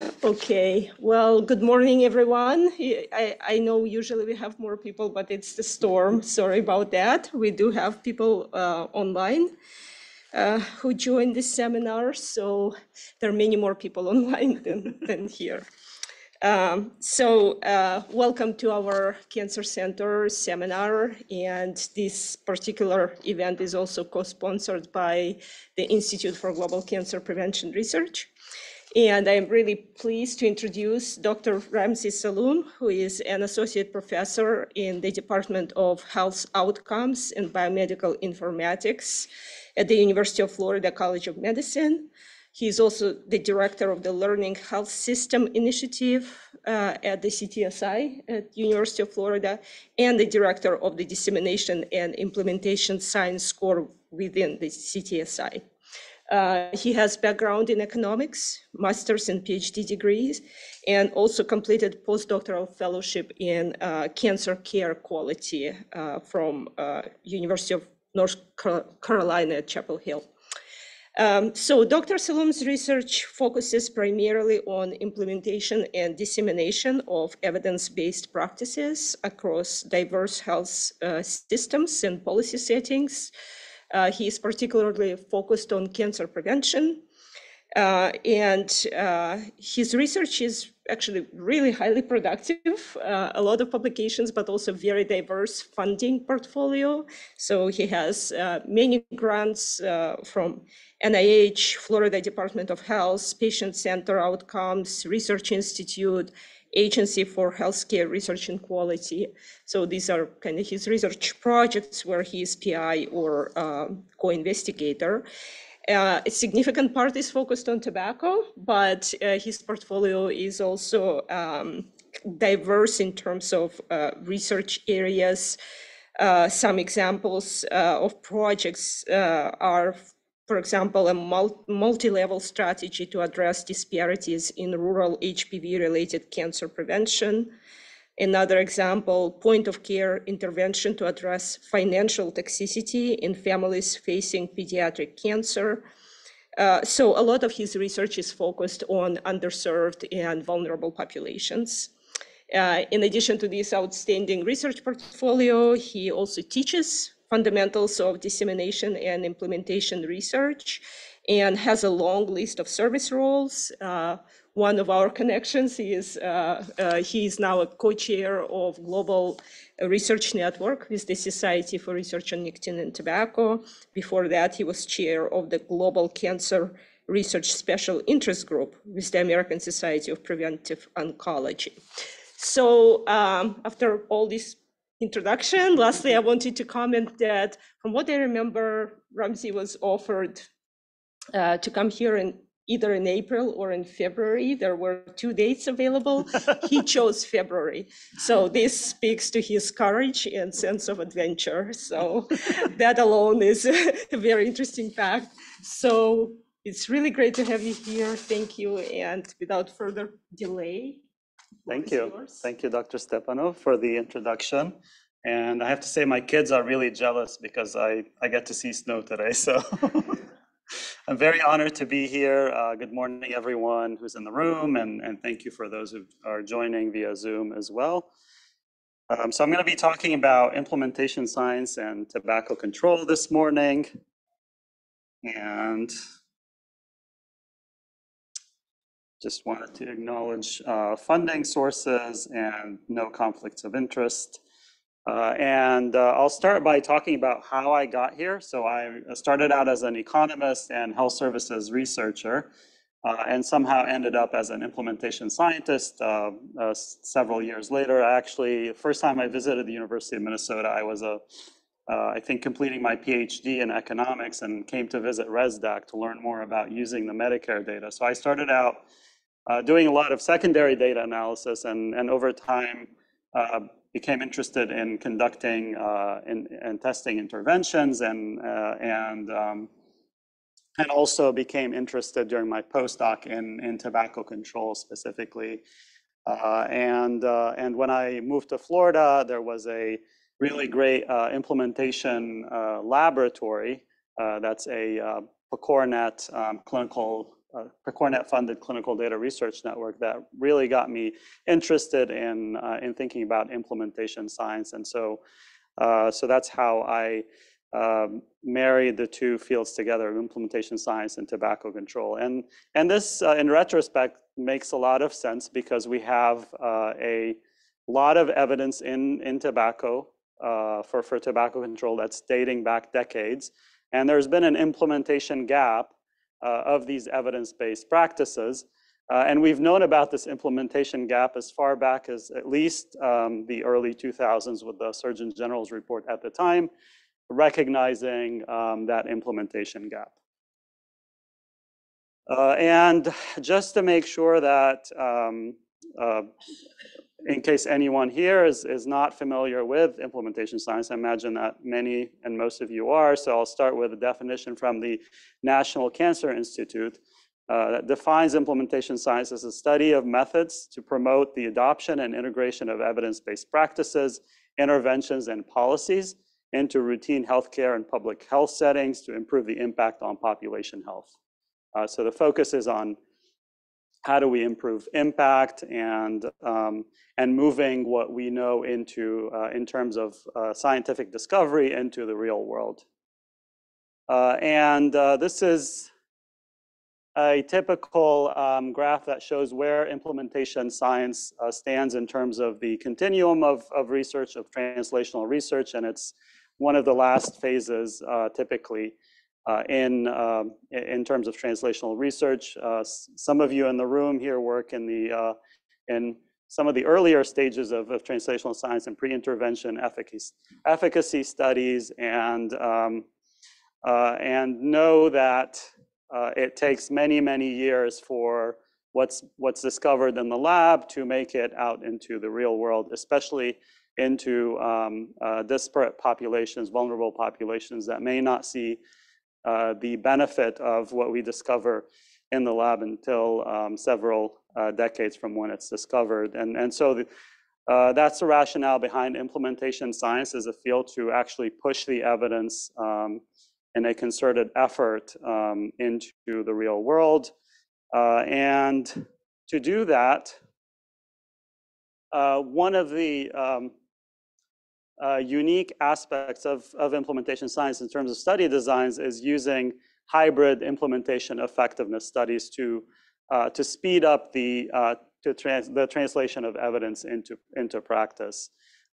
Okay, well, good morning, everyone. I, I know usually we have more people, but it's the storm. Sorry about that. We do have people uh, online uh, who joined this seminar, so there are many more people online than, than here. Um, so uh, welcome to our Cancer Center seminar. And this particular event is also co-sponsored by the Institute for Global Cancer Prevention Research. And I'm really pleased to introduce Dr. Ramzi Salloum, who is an associate professor in the Department of Health Outcomes and Biomedical Informatics at the University of Florida College of Medicine. He's also the director of the Learning Health System Initiative uh, at the CTSI at University of Florida and the director of the Dissemination and Implementation Science Core within the CTSI. Uh, he has background in economics, master's and PhD degrees, and also completed postdoctoral fellowship in uh, cancer care quality uh, from uh, University of North Carolina at Chapel Hill. Um, so Dr. Salloum's research focuses primarily on implementation and dissemination of evidence-based practices across diverse health uh, systems and policy settings, uh, he is particularly focused on cancer prevention. Uh, and uh, his research is actually really highly productive, uh, a lot of publications, but also very diverse funding portfolio. So he has uh, many grants uh, from NIH, Florida Department of Health, Patient Center Outcomes, Research Institute, Agency for Healthcare Research and Quality. So these are kind of his research projects where he is PI or uh, co-investigator. Uh, a significant part is focused on tobacco, but uh, his portfolio is also um, diverse in terms of uh, research areas. Uh, some examples uh, of projects are for example, a multi-level strategy to address disparities in rural HPV-related cancer prevention. Another example, point-of-care intervention to address financial toxicity in families facing pediatric cancer. Uh, so a lot of his research is focused on underserved and vulnerable populations. Uh, in addition to this outstanding research portfolio, he also teaches fundamentals of dissemination and implementation research and has a long list of service roles. Uh, one of our connections is uh, uh, he is now a co-chair of Global Research Network with the Society for Research on Nicotine and Tobacco. Before that, he was chair of the Global Cancer Research Special Interest Group with the American Society of Preventive Oncology. So um, after all these introduction. Lastly, I wanted to comment that from what I remember, Ramzi was offered uh, to come here in either in April or in February. There were two dates available. he chose February. So this speaks to his courage and sense of adventure. So that alone is a very interesting fact. So it's really great to have you here. Thank you. And without further delay, Thank you. Yours. Thank you, Dr. Stepanov, for the introduction. And I have to say, my kids are really jealous because I, I get to see snow today. So I'm very honored to be here. Uh, good morning, everyone who's in the room. And, and thank you for those who are joining via Zoom as well. Um, so I'm going to be talking about implementation science and tobacco control this morning. And just wanted to acknowledge uh, funding sources and no conflicts of interest. Uh, and uh, I'll start by talking about how I got here. So I started out as an economist and health services researcher, uh, and somehow ended up as an implementation scientist uh, uh, several years later. I actually, first time I visited the University of Minnesota, I was a I think completing my PhD in economics and came to visit ResDAC to learn more about using the Medicare data. So I started out uh, doing a lot of secondary data analysis and, and over time uh, became interested in conducting uh, in, and testing interventions and, uh, and, um, and also became interested during my postdoc in, in tobacco control specifically. Uh, and, uh, and when I moved to Florida, there was a really great implementation laboratory that's a PCORNet um, clinical uh, PCORNet-funded clinical data research network that really got me interested in, uh, in thinking about implementation science. And so, uh, so that's how I um, married the two fields together, implementation science and tobacco control. And, and this, uh, in retrospect, makes a lot of sense because we have uh, a lot of evidence in, in tobacco uh, for, for tobacco control that's dating back decades. And there's been an implementation gap of these evidence-based practices. Uh, and we've known about this implementation gap as far back as at least um, the early 2000s with the Surgeon General's report at the time, recognizing um, that implementation gap. Uh, and just to make sure that um, uh, in case anyone here is, is not familiar with implementation science, I imagine that many and most of you are. So I'll start with a definition from the National Cancer Institute uh, that defines implementation science as a study of methods to promote the adoption and integration of evidence-based practices, interventions, and policies into routine healthcare and public health settings to improve the impact on population health. Uh, so the focus is on how do we improve impact and um, and moving what we know into uh, in terms of uh, scientific discovery into the real world. Uh, and uh, this is a typical um, graph that shows where implementation science uh, stands in terms of the continuum of, of research, of translational research, and it's one of the last phases uh, typically in, um, in terms of translational research. Uh, some of you in the room here work in, the, uh, in some of the earlier stages of, of translational science and pre-intervention efficacy, efficacy studies and, um, uh, and know that uh, it takes many, many years for what's, what's discovered in the lab to make it out into the real world, especially into um, uh, disparate populations, vulnerable populations that may not see uh, the benefit of what we discover in the lab until um, several uh, decades from when it's discovered. And, and so the, uh, that's the rationale behind implementation science as a field to actually push the evidence um, in a concerted effort um, into the real world. Uh, and to do that, uh, one of the um, uh, unique aspects of, of implementation science in terms of study designs is using hybrid implementation effectiveness studies to, uh, to speed up the, uh, to trans the translation of evidence into, into practice.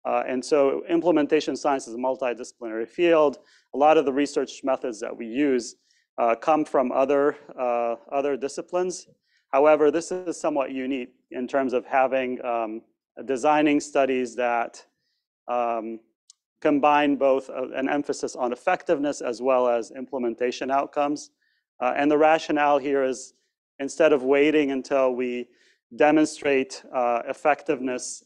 Uh, and so implementation science is a multidisciplinary field. A lot of the research methods that we use uh, come from other, uh, other disciplines. However, this is somewhat unique in terms of having um, designing studies that um, combine both uh, an emphasis on effectiveness as well as implementation outcomes. Uh, and the rationale here is instead of waiting until we demonstrate uh, effectiveness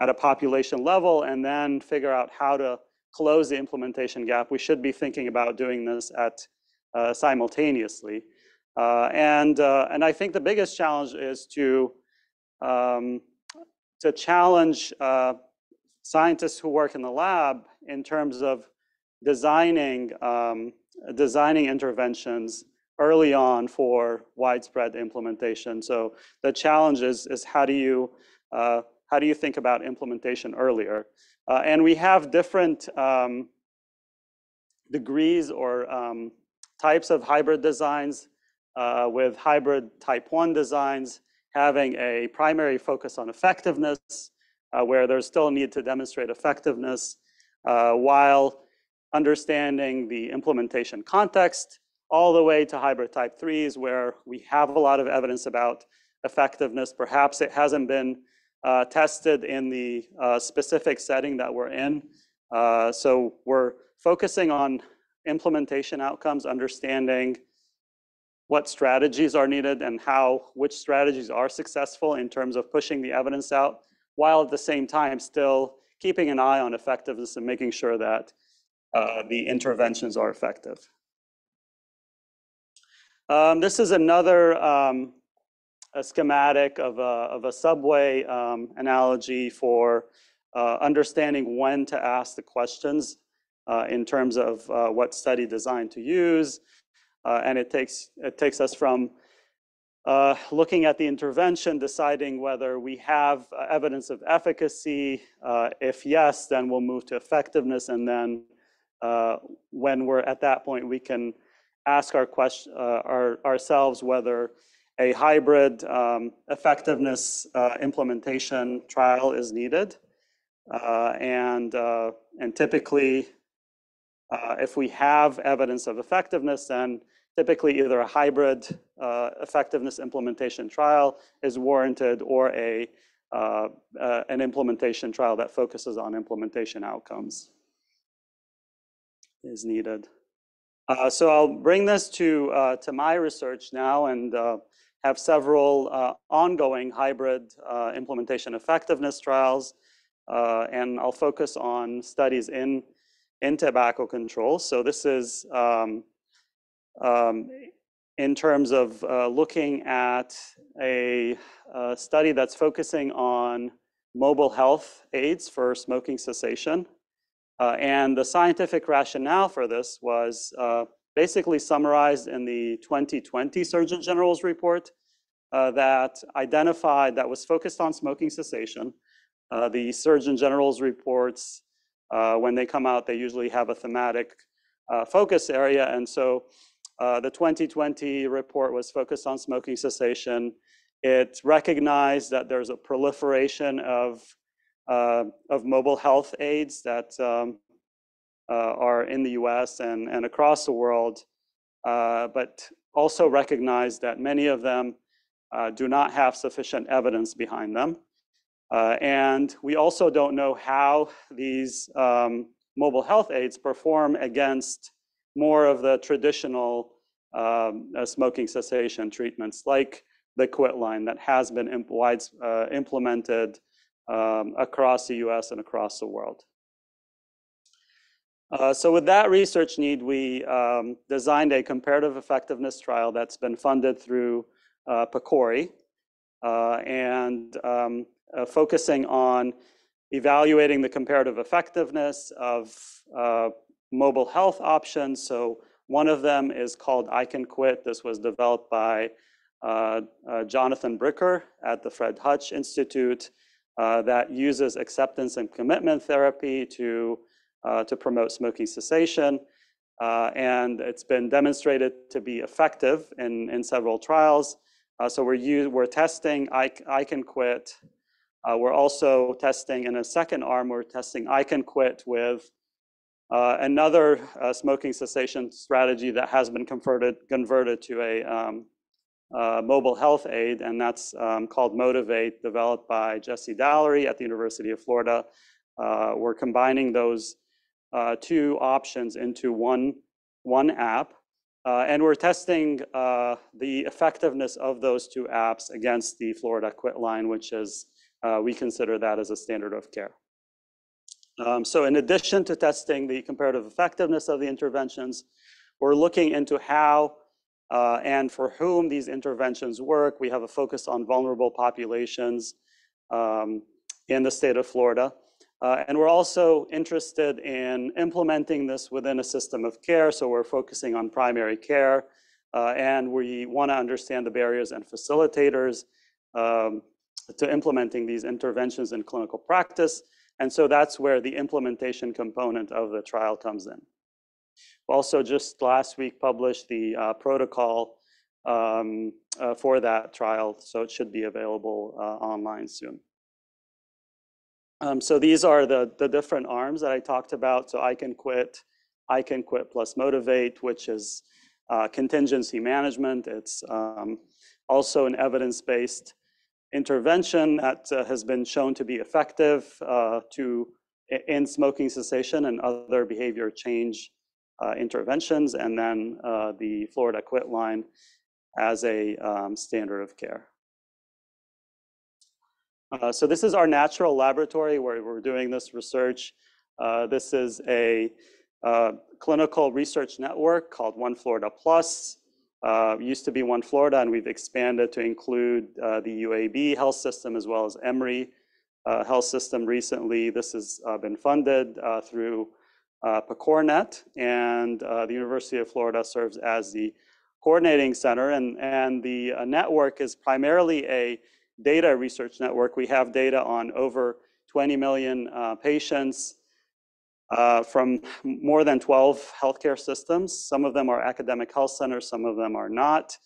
at a population level and then figure out how to close the implementation gap, we should be thinking about doing this at uh, simultaneously. Uh, and, uh, and I think the biggest challenge is to, um, to challenge scientists who work in the lab in terms of designing, um, designing interventions early on for widespread implementation. So the challenge is, is how do you, uh, how do you think about implementation earlier? Uh, and we have different um, degrees or um, types of hybrid designs uh, with hybrid type one designs having a primary focus on effectiveness uh, where there's still a need to demonstrate effectiveness uh, while understanding the implementation context, all the way to hybrid type threes, where we have a lot of evidence about effectiveness. Perhaps it hasn't been uh, tested in the uh, specific setting that we're in. Uh, so we're focusing on implementation outcomes, understanding what strategies are needed and how, which strategies are successful in terms of pushing the evidence out while at the same time still keeping an eye on effectiveness and making sure that uh, the interventions are effective. Um, this is another um, schematic of a, of a subway um, analogy for uh, understanding when to ask the questions uh, in terms of uh, what study design to use. Uh, and it takes, it takes us from uh, looking at the intervention, deciding whether we have uh, evidence of efficacy. Uh, if yes, then we'll move to effectiveness. And then uh, when we're at that point, we can ask our question, uh, our, ourselves whether a hybrid um, effectiveness uh, implementation trial is needed. and, and typically, if we have evidence of effectiveness, then typically either a hybrid uh, effectiveness implementation trial is warranted or a, uh, uh, an implementation trial that focuses on implementation outcomes is needed. Uh, so I'll bring this to, uh, to my research now and uh, have several ongoing hybrid implementation effectiveness trials. and I'll focus on studies in, in tobacco control. So this is um, um, in terms of uh, looking at a, a, study that's focusing on mobile health aids for smoking cessation. Uh, and the scientific rationale for this was uh, basically summarized in the 2020 Surgeon General's report uh, that identified, that was focused on smoking cessation. Uh, the Surgeon General's reports, uh, when they come out, they usually have a thematic focus area. And so uh, the 2020 report was focused on smoking cessation. It recognized that there's a proliferation of, uh, of mobile health aids that um, uh, are in the US and, and across the world, uh, but also recognized that many of them uh, do not have sufficient evidence behind them. and we also don't know how these um, mobile health aids perform against more of the traditional um, uh, smoking cessation treatments like the quit line that has been imp wide, uh, implemented um, across the US and across the world. Uh, so with that research need, we um, designed a comparative effectiveness trial that's been funded through uh, PCORI uh, and um, uh, focusing on evaluating the comparative effectiveness of uh, mobile health options. So one of them is called I Can Quit. This was developed by uh, uh, Jonathan Bricker at the Fred Hutch Institute uh, that uses acceptance and commitment therapy to, uh, to promote smoking cessation. Uh, and it's been demonstrated to be effective in, in several trials. Uh, so we're, use, we're testing I, I Can Quit. we're also testing in a second arm, we're testing I Can Quit with uh, another uh, smoking cessation strategy that has been converted, converted to a um, uh, mobile health aid, and that's um, called Motivate, developed by Jesse Dallery at the University of Florida. Uh, we're combining those uh, two options into one, one app, uh, and we're testing the effectiveness of those two apps against the Florida Quit line, which is, we consider that as a standard of care. Um, so in addition to testing the comparative effectiveness of the interventions, we're looking into how uh, and for whom these interventions work. We have a focus on vulnerable populations um, in the state of Florida. Uh, and we're also interested in implementing this within a system of care. So we're focusing on primary care. Uh, and we want to understand the barriers and facilitators um, to implementing these interventions in clinical practice. And so that's where the implementation component of the trial comes in. Also just last week published the uh, protocol um, uh, for that trial, so it should be available uh, online soon. Um, so these are the, the different arms that I talked about. So I can quit, I can quit plus motivate, which is uh, contingency management. It's um, also an evidence-based intervention that uh, has been shown to be effective uh, to in smoking cessation and other behavior change uh, interventions, and then uh, the Florida Quit line as a um, standard of care. Uh, so this is our natural laboratory where we're doing this research. This is a clinical research network called One Florida Plus. Uh, used to be One Florida, and we've expanded to include uh, the UAB health system as well as Emory uh, health system recently. This has been funded through PCORNet, and the University of Florida serves as the coordinating center, and, and the network is primarily a data research network. We have data on over 20 million patients uh, from more than 12 healthcare systems. Some of them are academic health centers, some of them are not.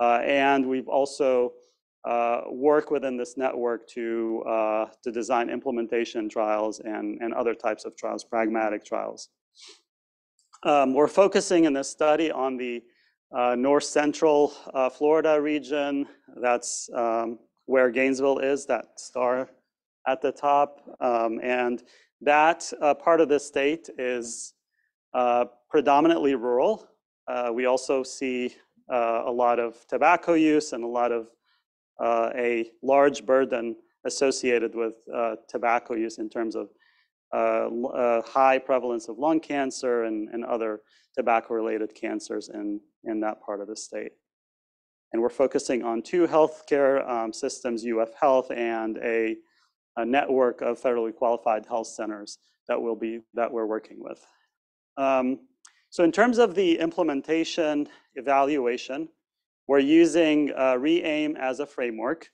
Uh, and we've also uh, work within this network to, uh, to design implementation trials and, and other types of trials, pragmatic trials. Um, we're focusing in this study on the uh, north central uh, Florida region. That's um, where Gainesville is, that star at the top. Um, and that uh, part of the state is uh, predominantly rural. we also see a lot of tobacco use and a lot of uh, a large burden associated with uh, tobacco use in terms of uh, high prevalence of lung cancer and, and other tobacco-related cancers in, in that part of the state. And we're focusing on two healthcare um, systems, UF Health and a, a, network of federally qualified health centers that will be that we're working with. Um, so in terms of the implementation evaluation, we're using uh, REAIM as a framework.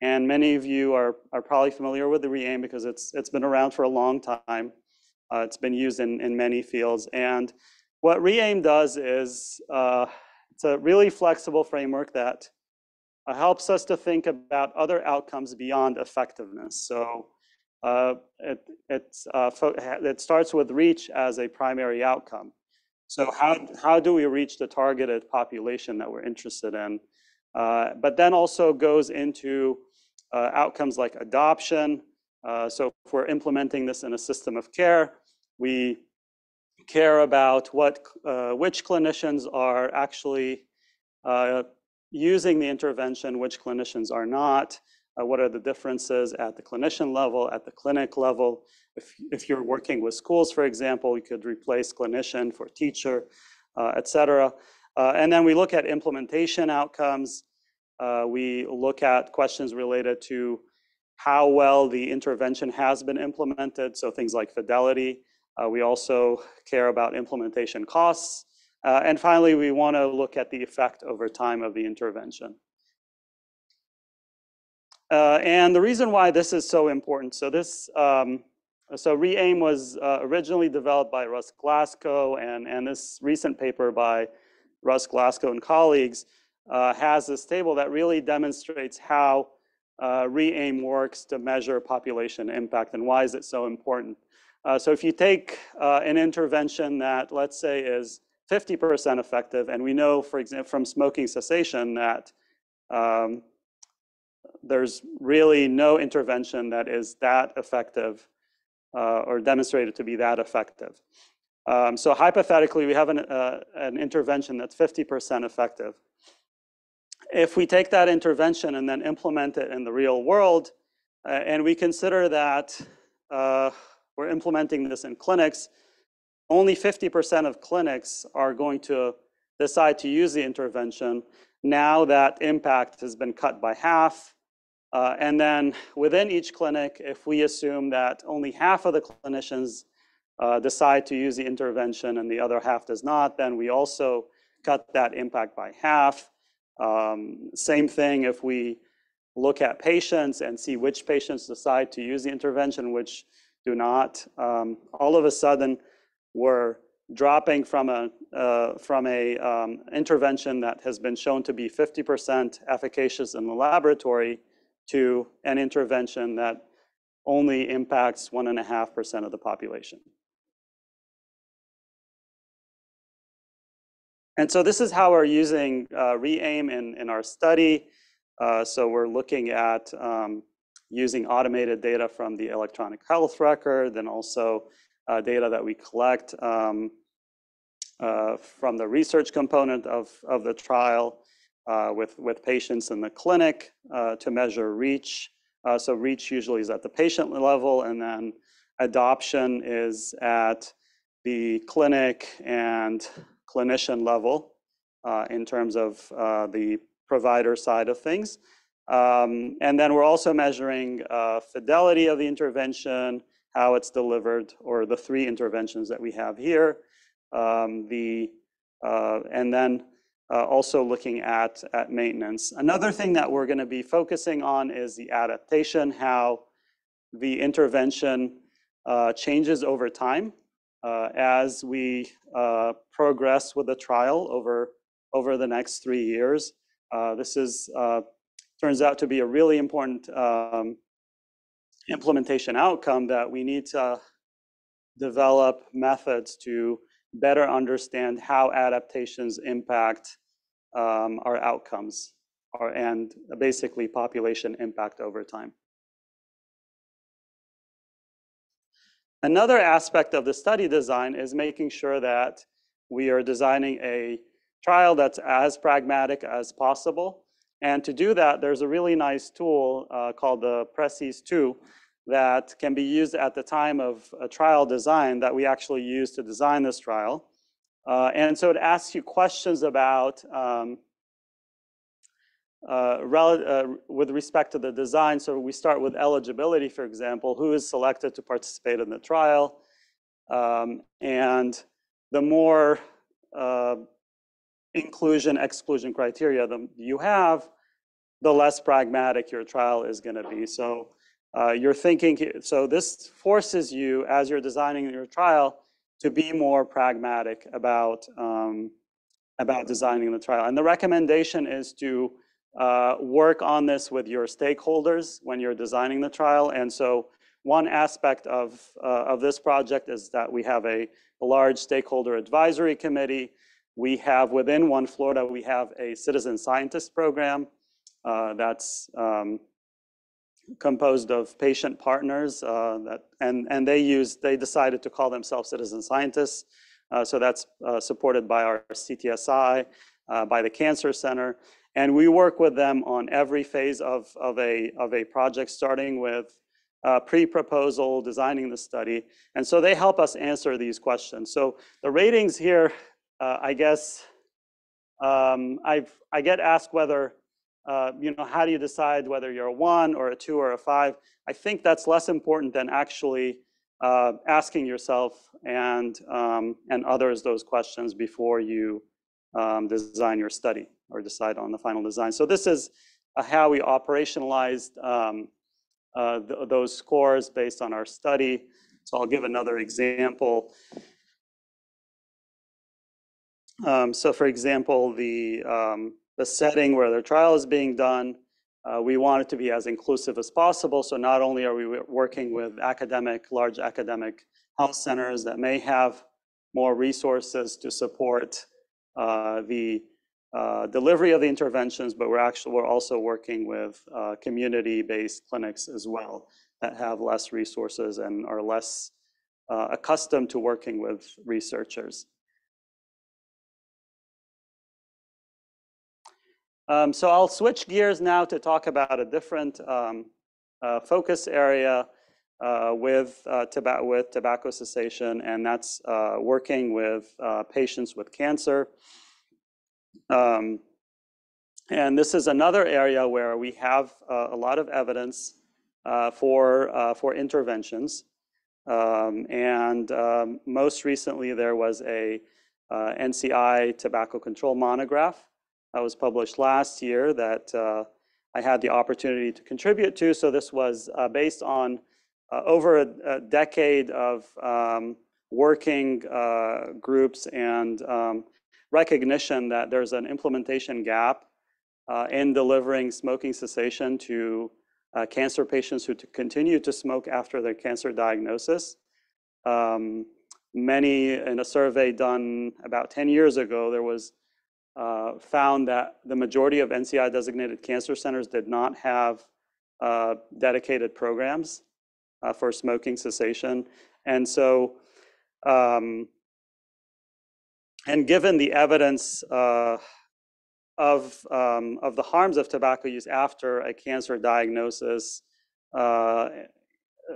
And many of you are, are probably familiar with the REAIM because it's, it's been around for a long time. Uh, it's been used in, in many fields. And what REAIM does is uh, it's a really flexible framework that uh, helps us to think about other outcomes beyond effectiveness. So uh, it, uh, it starts with reach as a primary outcome. So how, how do we reach the targeted population that we're interested in? Uh, but then also goes into uh, outcomes like adoption. Uh, so if we're implementing this in a system of care, we care about what, which clinicians are actually using the intervention, which clinicians are not, uh, what are the differences at the clinician level, at the clinic level, if, if you're working with schools, for example, you could replace clinician for teacher, uh, et cetera. Uh, and then we look at implementation outcomes. Uh, we look at questions related to how well the intervention has been implemented, so things like fidelity. Uh, we also care about implementation costs. Uh, and finally, we want to look at the effect over time of the intervention. Uh, and the reason why this is so important, so this um, so REAIM was uh, originally developed by Russ Glasgow, and, and this recent paper by Russ Glasgow and colleagues uh, has this table that really demonstrates how uh, REAIM works to measure population impact and why is it so important. Uh, so if you take an intervention that, let's say, is 50% effective, and we know, for example, from smoking cessation that um, there's really no intervention that is that effective uh, or demonstrated to be that effective. Um, so hypothetically, we have an, uh, an intervention that's 50% effective. If we take that intervention and then implement it in the real world, uh, and we consider that uh, we're implementing this in clinics, only 50% of clinics are going to decide to use the intervention. Now that impact has been cut by half, uh, and then within each clinic, if we assume that only half of the clinicians uh, decide to use the intervention and the other half does not, then we also cut that impact by half. Um, same thing if we look at patients and see which patients decide to use the intervention, which do not. Um, all of a sudden, we're dropping from a, uh, from a um, intervention that has been shown to be 50% efficacious in the laboratory to an intervention that only impacts 1.5% of the population. And so this is how we're using uh, REAIM in, in our study. Uh, so we're looking at um, using automated data from the electronic health record and also data that we collect um, uh, from the research component of, of the trial uh, with, with patients in the clinic uh, to measure reach. Uh, so reach usually is at the patient level, and then adoption is at the clinic and clinician level uh, in terms of uh, the provider side of things. Um, and then we're also measuring uh, fidelity of the intervention, how it's delivered, or the three interventions that we have here. Um, the, and then uh, also looking at, at maintenance. Another thing that we're going to be focusing on is the adaptation, how the intervention uh, changes over time uh, as we uh, progress with the trial over, over the next three years. Uh, this is, uh, turns out to be a really important um, implementation outcome that we need to develop methods to better understand how adaptations impact um, our outcomes or, and basically population impact over time. Another aspect of the study design is making sure that we are designing a trial that's as pragmatic as possible. And to do that, there's a really nice tool uh, called the PRECIS-2 that can be used at the time of a trial design that we actually use to design this trial. Uh, and so it asks you questions about um, uh, uh, with respect to the design. So we start with eligibility, for example, who is selected to participate in the trial. Um, and the more uh, inclusion, exclusion criteria that you have, the less pragmatic your trial is going to be. So uh, you're thinking, so this forces you as you're designing your trial to be more pragmatic about, um, about designing the trial. And the recommendation is to uh, work on this with your stakeholders when you're designing the trial. And so one aspect of, uh, of this project is that we have a, a, large stakeholder advisory committee. We have within One Florida, we have a citizen scientist program uh, that's um, composed of patient partners uh, that, and, and they use, they decided to call themselves citizen scientists. Uh, so that's uh, supported by our CTSI, by the Cancer Center. And we work with them on every phase of, of, a, of a project, starting with uh, pre-proposal, designing the study. And so they help us answer these questions. So the ratings here, uh, I guess, um, I've, I get asked whether, uh, you know, how do you decide whether you're a one or a two or a five? I think that's less important than actually uh, asking yourself and, um, and others those questions before you um, design your study or decide on the final design. So this is how we operationalized um, uh, th those scores based on our study. So I'll give another example. Um, so for example, the, um, the setting where the trial is being done, uh, we want it to be as inclusive as possible. So not only are we working with academic, large academic health centers that may have more resources to support uh, the uh, delivery of the interventions, but we're actually we're also working with uh, community-based clinics as well that have less resources and are less uh, accustomed to working with researchers. Um, so I'll switch gears now to talk about a different um, uh, focus area uh, with, toba with tobacco cessation, and that's working with patients with cancer. Um, and this is another area where we have uh, a lot of evidence uh, for, uh, for interventions. Um, and um, most recently, there was a uh, NCI tobacco control monograph that was published last year that uh, I had the opportunity to contribute to. So this was uh, based on over a, a, decade of um, working groups and um, recognition that there's an implementation gap uh, in delivering smoking cessation to uh, cancer patients who continue to smoke after their cancer diagnosis. Um, many, in a survey done about 10 years ago, there was uh, found that the majority of NCI designated cancer centers did not have uh, dedicated programs uh, for smoking cessation. And so um, and given the evidence uh, of, um, of the harms of tobacco use after a cancer diagnosis, uh,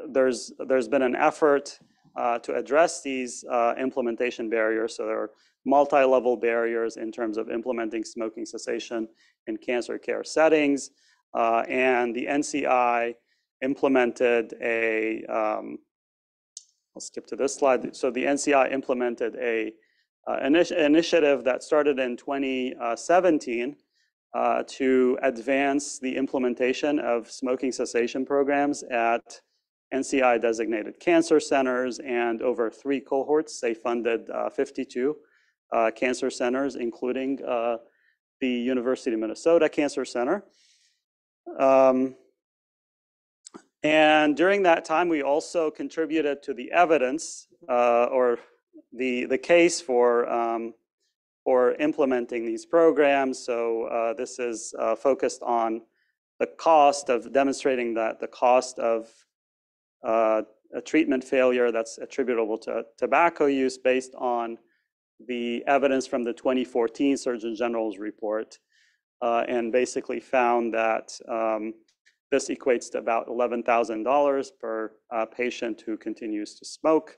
there's, there's been an effort uh, to address these implementation barriers. So there are multi-level barriers in terms of implementing smoking cessation in cancer care settings. Uh, and the NCI implemented a, um, I'll skip to this slide. So the NCI implemented a uh, initi initiative that started in 2017 uh, to advance the implementation of smoking cessation programs at NCI designated cancer centers and over three cohorts. They funded uh, 52 uh, cancer centers, including uh, the University of Minnesota Cancer Center. Um, and during that time, we also contributed to the evidence uh, or the, the case for, um, for implementing these programs. So uh, this is uh, focused on the cost of demonstrating that the cost of uh, a treatment failure that's attributable to tobacco use based on the evidence from the 2014 Surgeon General's report uh, and basically found that um, this equates to about $11,000 per uh, patient who continues to smoke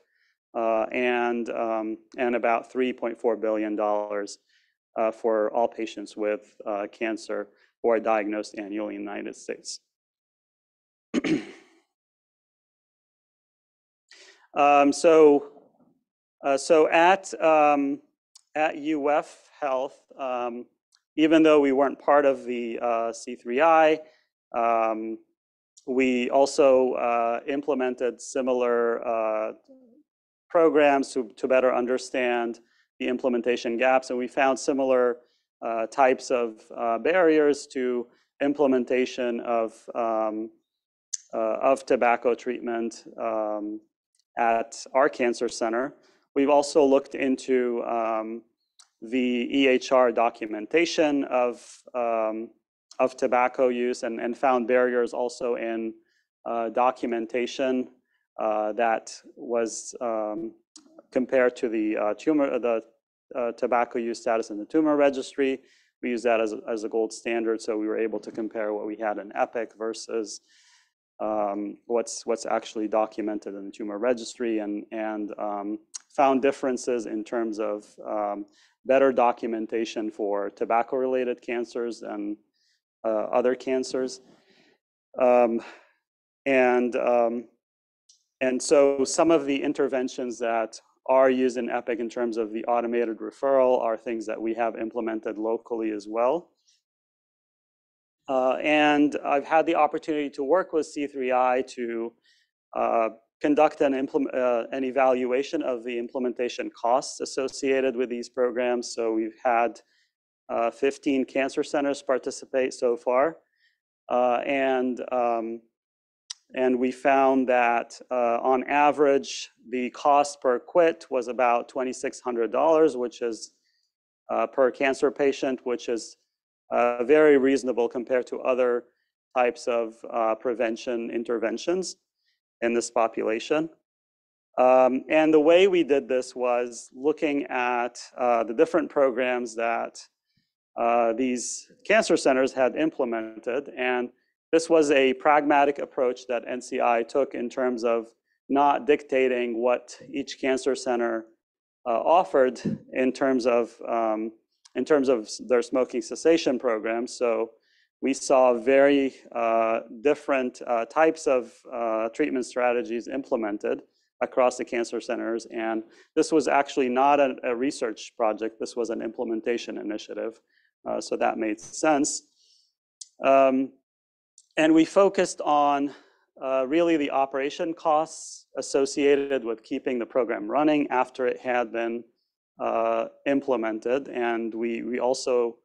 uh, and, um, and about $3.4 billion uh, for all patients with uh, cancer who are diagnosed annually in the United States. um, so, uh, so at, um, at UF Health, um, even though we weren't part of the uh, C3I, um, we also uh, implemented similar uh, programs to, to better understand the implementation gaps, and we found similar uh, types of uh, barriers to implementation of, um, of tobacco treatment um, at our cancer center. We've also looked into um, the EHR documentation of, um, of tobacco use and, and found barriers also in uh, documentation uh, that was um, compared to the uh, tumor, the uh, tobacco use status in the tumor registry. We use that as a, as a gold standard, so we were able to compare what we had in EPIC versus um, what's what's actually documented in the tumor registry, and and um, found differences in terms of um, better documentation for tobacco-related cancers and uh, other cancers. Um, and, um, and so some of the interventions that are used in EPIC in terms of the automated referral are things that we have implemented locally as well. Uh, and I've had the opportunity to work with C3I to uh, conduct an, uh, an evaluation of the implementation costs associated with these programs. So we've had uh, 15 cancer centers participate so far. Uh, and, um, and we found that uh, on average, the cost per quit was about $2,600, which is uh, per cancer patient, which is uh, very reasonable compared to other types of prevention interventions in this population. Um, and the way we did this was looking at uh, the different programs that uh, these cancer centers had implemented. And this was a pragmatic approach that NCI took in terms of not dictating what each cancer center uh, offered in terms of um, in terms of their smoking cessation program. So we saw very uh, different uh, types of uh, treatment strategies implemented across the cancer centers. And this was actually not a, a research project, this was an implementation initiative. Uh, so that made sense. Um, and we focused on uh, really the operation costs associated with keeping the program running after it had been uh, implemented. And we, we also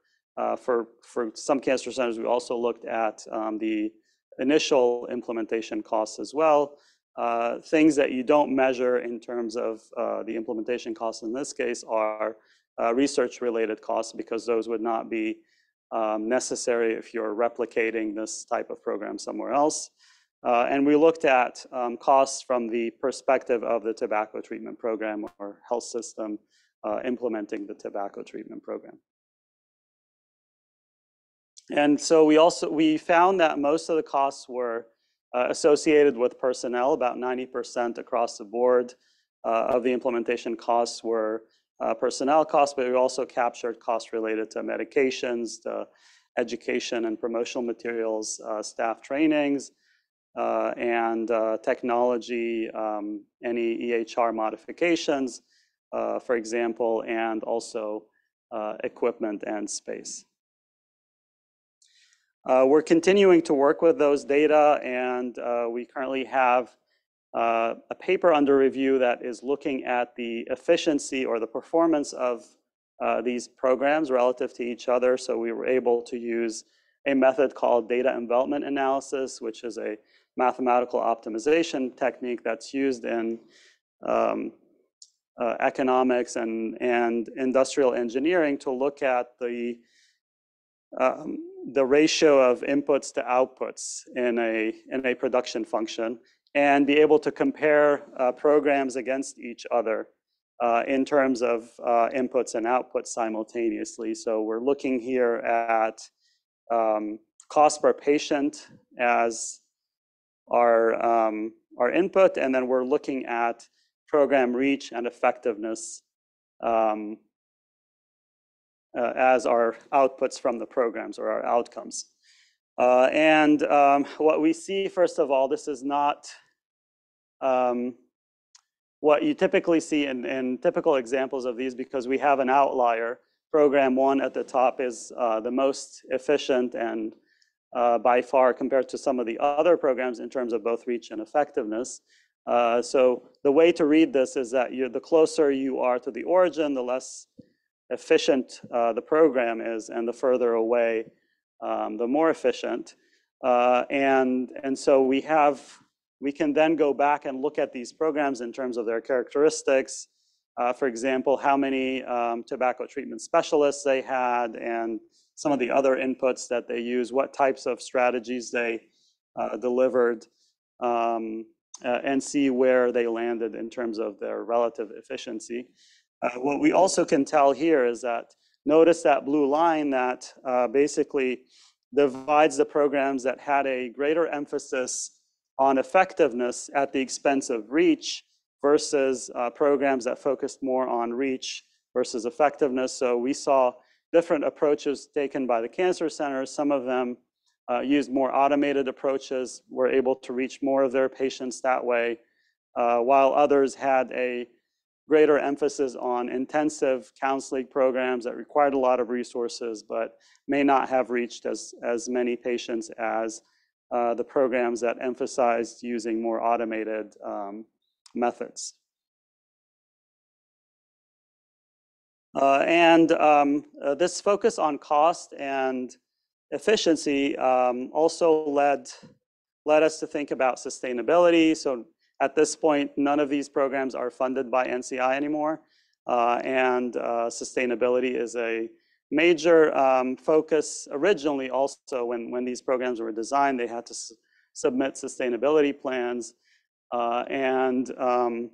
for, for some cancer centers, we also looked at um, the initial implementation costs as well. Uh, things that you don't measure in terms of uh, the implementation costs in this case are uh, research-related costs because those would not be um, necessary if you're replicating this type of program somewhere else. Uh, and we looked at um, costs from the perspective of the tobacco treatment program or health system uh, implementing the tobacco treatment program. And so we also, we found that most of the costs were uh, associated with personnel, about 90% across the board uh, of the implementation costs were uh, personnel costs, but we also captured costs related to medications, to education and promotional materials, uh, staff trainings, uh, and uh, technology, um, any EHR modifications, for example, and also equipment and space. Uh, we're continuing to work with those data, and uh, we currently have uh, a paper under review that is looking at the efficiency or the performance of uh, these programs relative to each other. So we were able to use a method called data envelopment analysis, which is a mathematical optimization technique that's used in um, uh, economics and, and industrial engineering to look at the, um, the ratio of inputs to outputs in a, in a production function and be able to compare uh, programs against each other uh, in terms of uh, inputs and outputs simultaneously. So we're looking here at um, cost per patient as our, um, our input, and then we're looking at program reach and effectiveness um, uh, as our outputs from the programs or our outcomes. Uh, and um, what we see, first of all, this is not um, what you typically see in, in, typical examples of these because we have an outlier. Program one at the top is uh, the most efficient and uh, by far compared to some of the other programs in terms of both reach and effectiveness. Uh, so the way to read this is that the closer you are to the origin, the less efficient uh, the program is, and the further away, um, the more efficient. Uh, and, and so we have, we can then go back and look at these programs in terms of their characteristics. Uh, for example, how many um, tobacco treatment specialists they had and some of the other inputs that they use, what types of strategies they uh, delivered. Um, uh, and see where they landed in terms of their relative efficiency. Uh, what we also can tell here is that notice that blue line that uh, basically divides the programs that had a greater emphasis on effectiveness at the expense of reach versus uh, programs that focused more on reach versus effectiveness. So we saw different approaches taken by the cancer centers. Some of them uh, used more automated approaches, were able to reach more of their patients that way, uh, while others had a greater emphasis on intensive counseling programs that required a lot of resources, but may not have reached as, as many patients as uh, the programs that emphasized using more automated um, methods. Uh, and um, uh, this focus on cost and efficiency um, also led, led us to think about sustainability. So at this point, none of these programs are funded by NCI anymore. Uh, and uh, sustainability is a major um, focus originally also when, when these programs were designed, they had to submit sustainability plans. Uh, and um,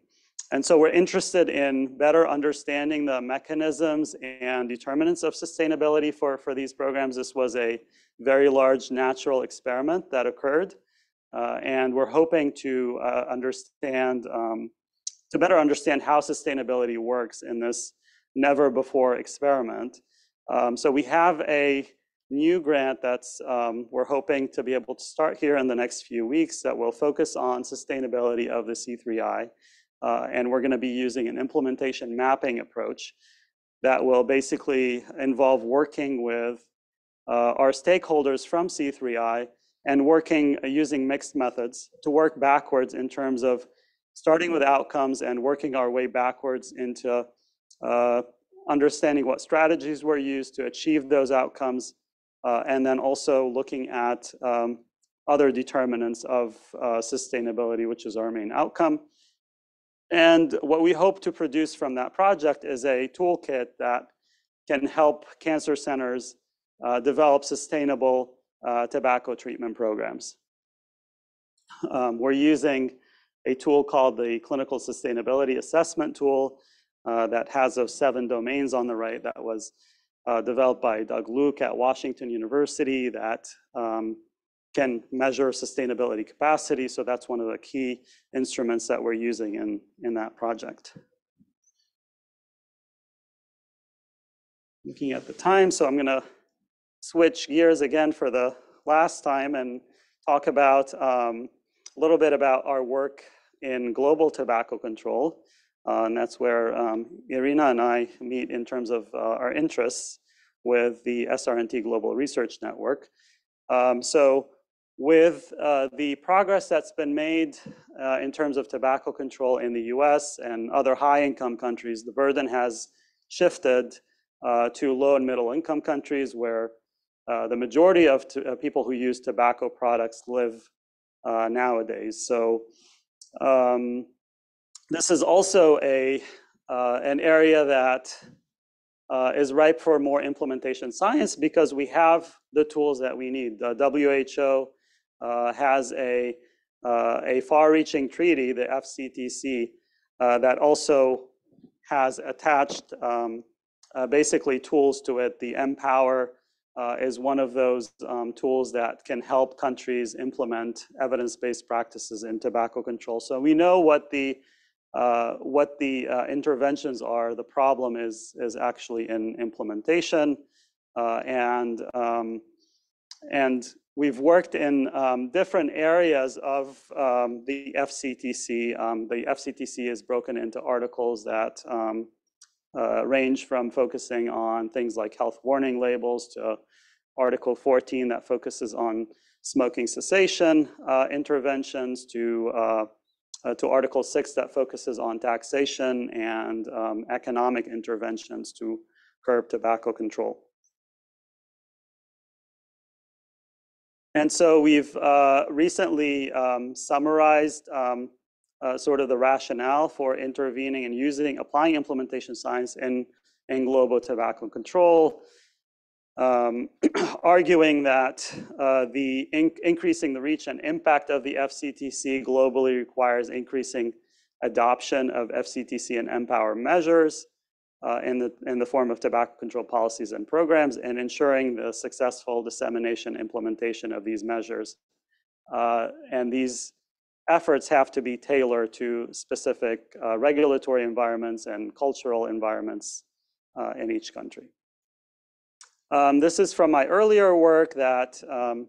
and so we're interested in better understanding the mechanisms and determinants of sustainability for, for these programs. This was a very large natural experiment that occurred. Uh, and we're hoping to uh, understand, um, to better understand how sustainability works in this never before experiment. Um, so we have a new grant that's um, we're hoping to be able to start here in the next few weeks that will focus on sustainability of the C3I. Uh, and we're going to be using an implementation mapping approach that will basically involve working with uh, our stakeholders from C3I and working uh, using mixed methods to work backwards in terms of starting with outcomes and working our way backwards into uh, understanding what strategies were used to achieve those outcomes, uh, and then also looking at um, other determinants of uh, sustainability, which is our main outcome. And what we hope to produce from that project is a toolkit that can help cancer centers uh, develop sustainable uh, tobacco treatment programs. Um, we're using a tool called the Clinical Sustainability Assessment Tool uh, that has those seven domains on the right that was uh, developed by Doug Luke at Washington University that um, can measure sustainability capacity. So that's one of the key instruments that we're using in, in that project. Looking at the time, so I'm gonna switch gears again for the last time and talk about um, a little bit about our work in global tobacco control. Uh, and that's where um, Irina and I meet in terms of uh, our interests with the SRNT Global Research Network. Um, so with uh, the progress that's been made uh, in terms of tobacco control in the US and other high income countries, the burden has shifted uh, to low and middle income countries where uh, the majority of uh, people who use tobacco products live uh, nowadays. So um, this is also a, an area that uh, is ripe for more implementation science because we have the tools that we need. The WHO uh, has a, uh, a far-reaching treaty, the FCTC, uh, that also has attached um, uh, basically tools to it. The MPOWER uh, is one of those um, tools that can help countries implement evidence-based practices in tobacco control. So we know what the uh, what the uh, interventions are. The problem is, is actually in implementation. Uh, and, um, and we've worked in um, different areas of um, the FCTC. Um, the FCTC is broken into articles that um, uh, range from focusing on things like health warning labels to Article 14 that focuses on smoking cessation uh, interventions to uh, to Article 6 that focuses on taxation and um, economic interventions to curb tobacco control. And so we've uh, recently um, summarized um, uh, sort of the rationale for intervening and using, applying implementation science in, in global tobacco control arguing that uh, the in increasing the reach and impact of the FCTC globally requires increasing adoption of FCTC and MPOWER measures uh, in, the, in the form of tobacco control policies and programs and ensuring the successful dissemination implementation of these measures. Uh, and these efforts have to be tailored to specific uh, regulatory environments and cultural environments uh, in each country. Um, this is from my earlier work that um,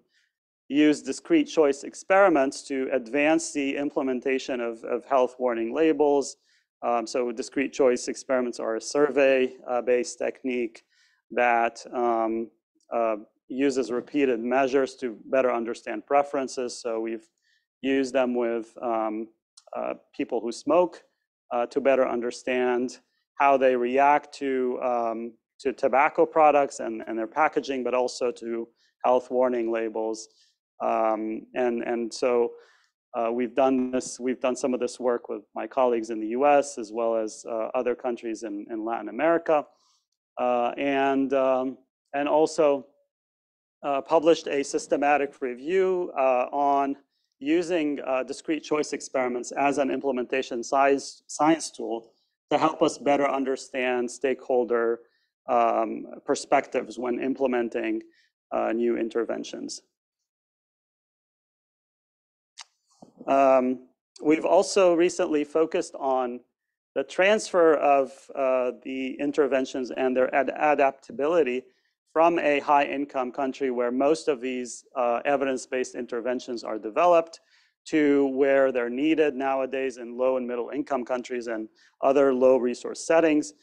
used discrete choice experiments to advance the implementation of, of health warning labels. Um, so discrete choice experiments are a survey-based uh, technique that um, uh, uses repeated measures to better understand preferences. So we've used them with um, uh, people who smoke uh, to better understand how they react to um, to tobacco products and, and their packaging, but also to health warning labels. Um, and, and so uh, we've done this, we've done some of this work with my colleagues in the US as well as uh, other countries in, in Latin America. Uh, and, um, and also uh, published a systematic review uh, on using uh, discrete choice experiments as an implementation science, science tool to help us better understand stakeholder um, perspectives when implementing uh, new interventions. Um, we've also recently focused on the transfer of uh, the interventions and their ad adaptability from a high income country where most of these uh, evidence-based interventions are developed to where they're needed nowadays in low and middle income countries and other low resource settings.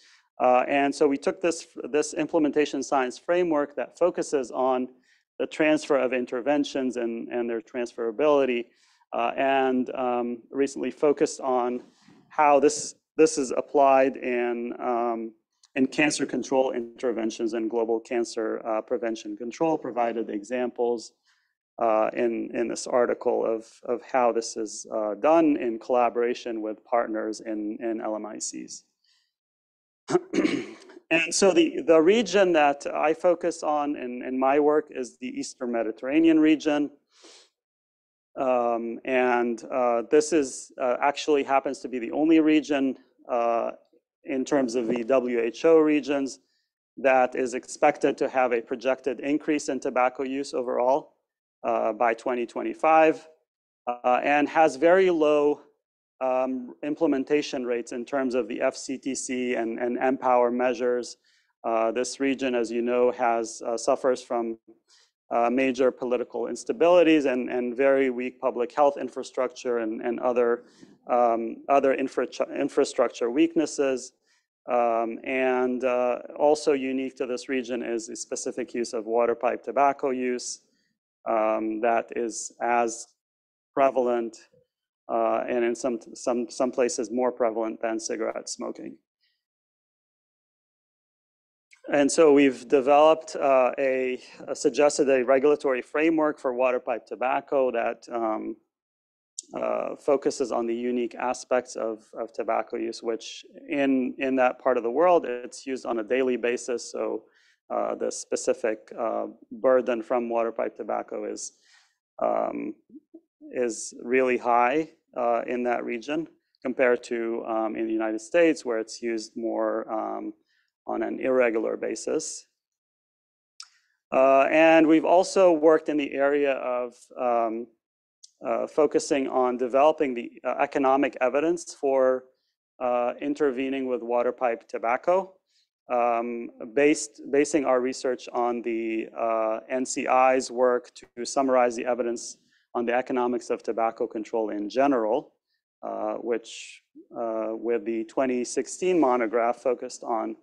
Uh, and so we took this, this implementation science framework that focuses on the transfer of interventions and, and their transferability uh, and um, recently focused on how this, this is applied in, um, in cancer control interventions and global cancer uh, prevention control, provided examples uh, in, in this article of, of how this is uh, done in collaboration with partners in, in LMICs. and so the, the region that I focus on in, in my work is the Eastern Mediterranean region. Um, and uh, this is uh, actually happens to be the only region uh, in terms of the WHO regions that is expected to have a projected increase in tobacco use overall uh, by 2025 uh, and has very low um, implementation rates in terms of the FCTC and, and MPOWER measures. Uh, this region, as you know, has uh, suffers from uh, major political instabilities and, and very weak public health infrastructure and, and other, um, other infra infrastructure weaknesses. Um, and uh, also unique to this region is the specific use of water pipe tobacco use um, that is as prevalent uh, and in some, some, some places more prevalent than cigarette smoking. And so we've developed uh, a, a, suggested a regulatory framework for water pipe tobacco that um, uh, focuses on the unique aspects of, of tobacco use, which in, in that part of the world, it's used on a daily basis. So uh, the specific uh, burden from water pipe tobacco is, um, is really high uh, in that region compared to um, in the United States, where it's used more um, on an irregular basis. Uh, and we've also worked in the area of um, uh, focusing on developing the uh, economic evidence for uh, intervening with water pipe tobacco, um, based, basing our research on the uh, NCI's work to summarize the evidence on the economics of tobacco control in general, uh, which with the 2016 monograph focused on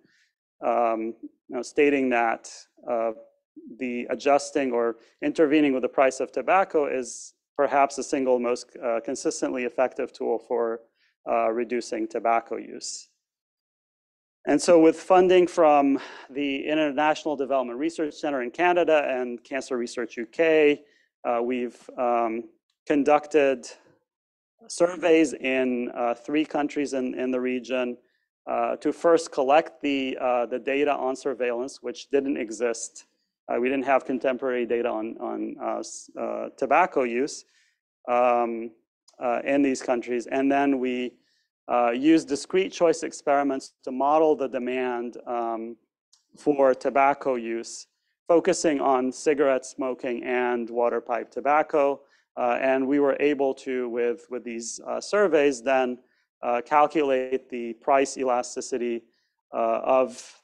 um, you know, stating that uh, the adjusting or intervening with the price of tobacco is perhaps the single most uh, consistently effective tool for uh, reducing tobacco use. And so with funding from the International Development Research Center in Canada and Cancer Research UK, uh, we've um, conducted surveys in uh, three countries in, in the region uh, to first collect the, uh, the data on surveillance, which didn't exist. Uh, we didn't have contemporary data on, on uh, tobacco use um, in these countries. And then we used discrete choice experiments to model the demand um, for tobacco use, focusing on cigarette smoking and water pipe tobacco. and we were able to, with, with these surveys, then uh, calculate the price elasticity uh, of,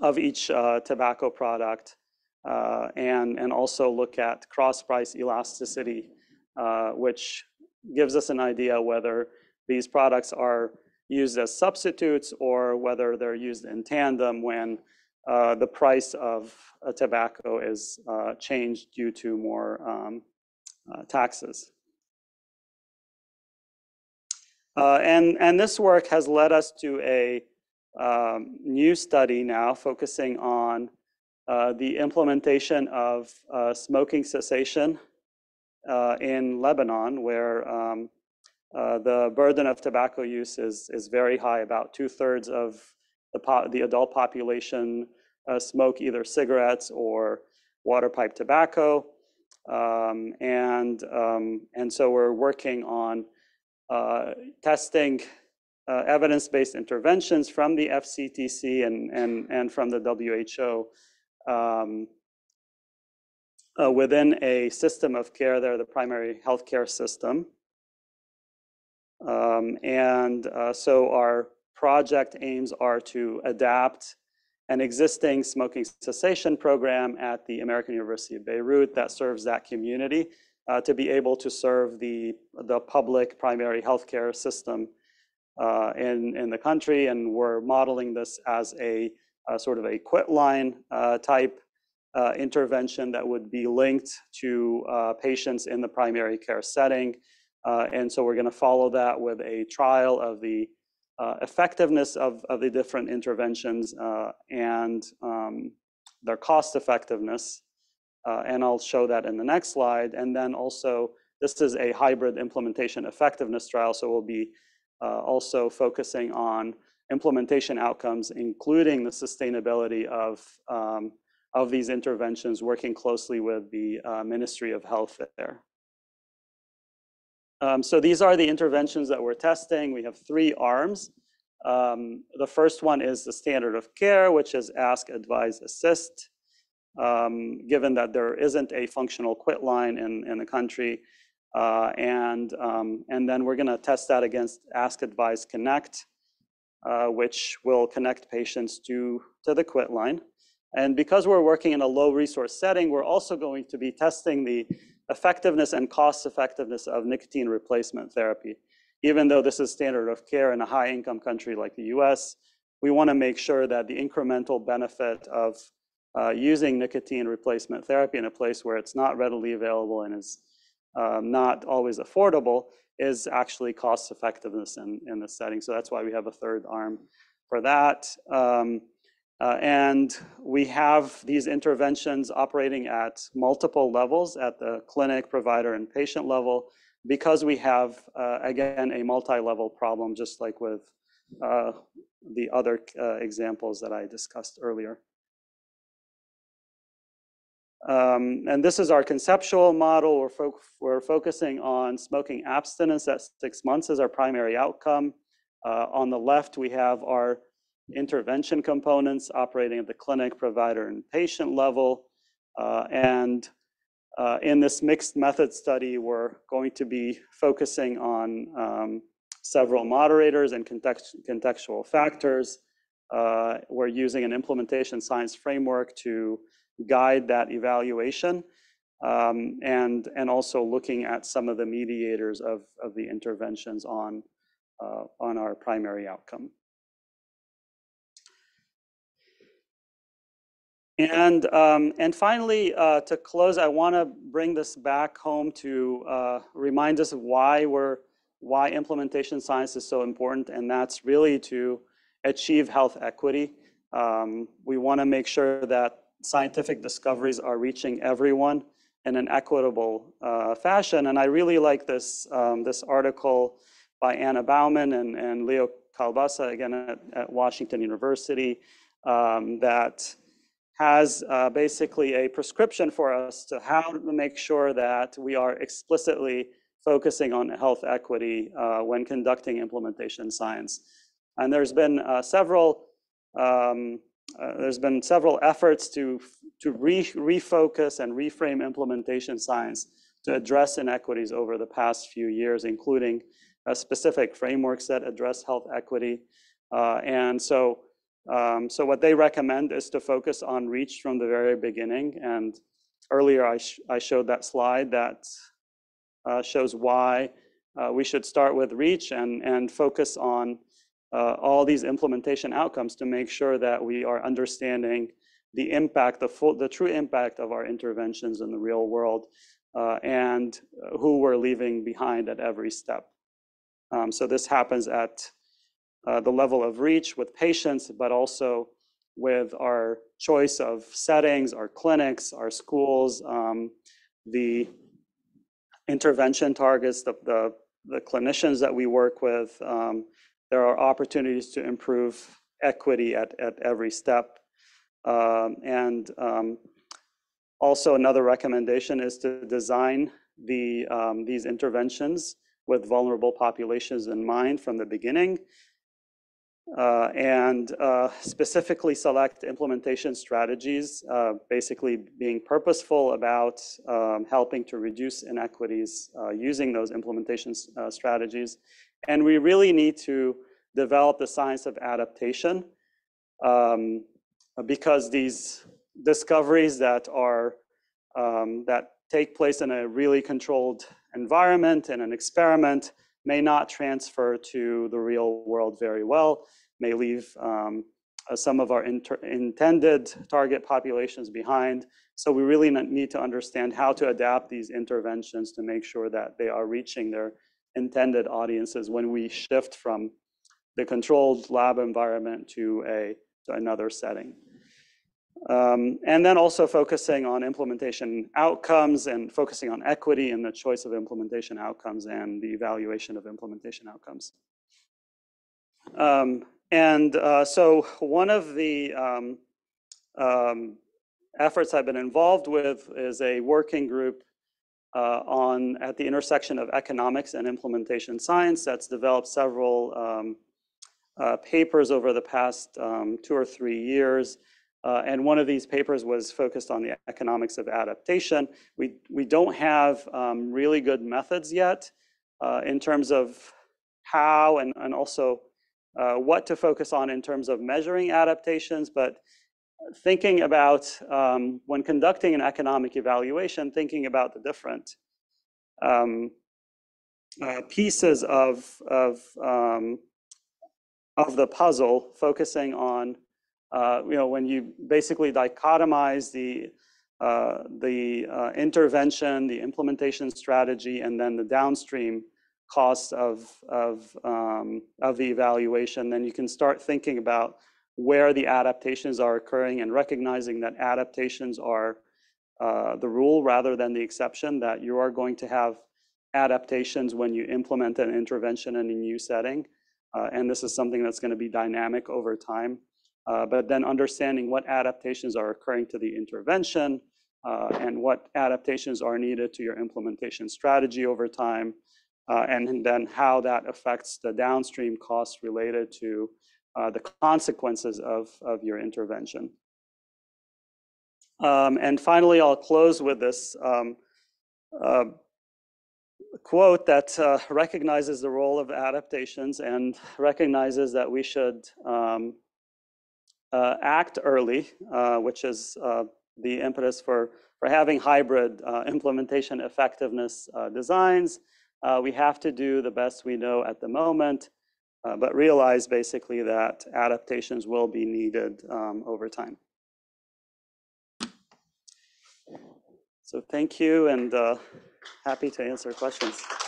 of each uh, tobacco product uh, and, and also look at cross price elasticity, uh, which gives us an idea whether these products are used as substitutes or whether they're used in tandem when uh, the price of a tobacco is changed due to more um, taxes. Uh, and, and this work has led us to a um, new study now focusing on uh, the implementation of uh, smoking cessation uh, in Lebanon, where um, uh, the burden of tobacco use is, is very high. About two thirds of the, the adult population uh, smoke either cigarettes or water pipe tobacco. Um, and, um, and so we're working on uh, testing uh, evidence-based interventions from the FCTC and, and, and from the WHO um, uh, within a system of care there, the primary healthcare system. Um, and uh, so our project aims are to adapt an existing smoking cessation program at the American University of Beirut that serves that community uh, to be able to serve the, the public primary healthcare system uh, in, in the country. And we're modeling this as a, a sort of a quit line uh, type uh, intervention that would be linked to uh, patients in the primary care setting. Uh, and so we're going to follow that with a trial of the effectiveness of, of the different interventions and um, their cost effectiveness. Uh, and I'll show that in the next slide. And then also, this is a hybrid implementation effectiveness trial, so we'll be uh, also focusing on implementation outcomes, including the sustainability of, um, of these interventions, working closely with the uh, Ministry of Health there. Um, so these are the interventions that we're testing. We have three arms. Um, the first one is the standard of care, which is ask, advise, assist um, given that there isn't a functional quit line in, in the country. Uh, and, um, and then we're going to test that against Ask Advise Connect, uh, which will connect patients to, to the quit line. And because we're working in a low resource setting, we're also going to be testing the effectiveness and cost effectiveness of nicotine replacement therapy. Even though this is standard of care in a high income country like the US, we want to make sure that the incremental benefit of uh, using nicotine replacement therapy in a place where it's not readily available and is um, not always affordable is actually cost effectiveness in, in the setting. So that's why we have a third arm for that. Um, uh, and we have these interventions operating at multiple levels at the clinic, provider, and patient level because we have, uh, again, a multi-level problem, just like with uh, the other uh, examples that I discussed earlier. Um, and this is our conceptual model. We're, fo we're, focusing on smoking abstinence at six months as our primary outcome. Uh, on the left, we have our intervention components operating at the clinic, provider, and patient level. Uh, and uh, in this mixed method study, we're going to be focusing on um, several moderators and context contextual factors. Uh, we're using an implementation science framework to guide that evaluation um, and, and also looking at some of the mediators of, of the interventions on, uh, on our primary outcome. And, um, and finally, uh, to close, I want to bring this back home to uh, remind us of why we're, why implementation science is so important, and that's really to achieve health equity. Um, we want to make sure that scientific discoveries are reaching everyone in an equitable uh, fashion. And I really like this, um, this article by Ana Baumann and, and Leo Cabassa, again at, at Washington University, um, that has uh, basically a prescription for us to how to make sure that we are explicitly focusing on health equity uh, when conducting implementation science. And there's been uh, several um, uh, there's been several efforts to to re refocus and reframe implementation science to address inequities over the past few years, including specific frameworks that address health equity. Uh, and so um, so what they recommend is to focus on reach from the very beginning. And earlier I, sh I showed that slide that uh, shows why uh, we should start with reach and, and focus on uh, all these implementation outcomes to make sure that we are understanding the impact, the full, the true impact of our interventions in the real world uh, and who we're leaving behind at every step. Um, so this happens at uh, the level of reach with patients, but also with our choice of settings, our clinics, our schools, um, the intervention targets, the, the, the, clinicians that we work with. Um, there are opportunities to improve equity at, at every step. Um, and um, also another recommendation is to design the, um, these interventions with vulnerable populations in mind from the beginning uh, and uh, specifically select implementation strategies, uh, basically being purposeful about um, helping to reduce inequities uh, using those implementation uh, strategies. And we really need to develop the science of adaptation um, because these discoveries that are um, that take place in a really controlled environment in an experiment may not transfer to the real world very well, may leave um, uh, some of our intended target populations behind. So we really need to understand how to adapt these interventions to make sure that they are reaching their intended audiences when we shift from the controlled lab environment to, a, to another setting. Um, and then also focusing on implementation outcomes and focusing on equity in the choice of implementation outcomes and the evaluation of implementation outcomes. Um, and uh, so one of the um, um, efforts I've been involved with is a working group uh, on at the intersection of economics and implementation science that's developed several um, uh, papers over the past um, two or three years uh, and one of these papers was focused on the economics of adaptation. We, we don't have um, really good methods yet uh, in terms of how and, and also uh, what to focus on in terms of measuring adaptations, but thinking about, um, when conducting an economic evaluation, thinking about the different um, uh, pieces of, of, um, of the puzzle, focusing on, uh, you know, when you basically dichotomize the, uh, the uh, intervention, the implementation strategy, and then the downstream costs of, of, um, of the evaluation, then you can start thinking about where the adaptations are occurring and recognizing that adaptations are uh, the rule rather than the exception, that you are going to have adaptations when you implement an intervention in a new setting. Uh, and this is something that's going to be dynamic over time. Uh, but then understanding what adaptations are occurring to the intervention uh, and what adaptations are needed to your implementation strategy over time, uh, and then how that affects the downstream costs related to uh, the consequences of, of your intervention. Um, and finally, I'll close with this um, uh, quote that recognizes the role of adaptations and recognizes that we should um, uh, act early, uh, which is uh, the impetus for, for having hybrid uh, implementation effectiveness designs. we have to do the best we know at the moment, but realize basically that adaptations will be needed um, over time. So thank you and happy to answer questions.